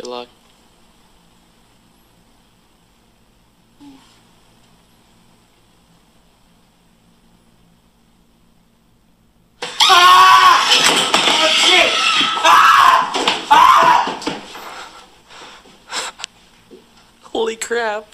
Good luck. Holy crap.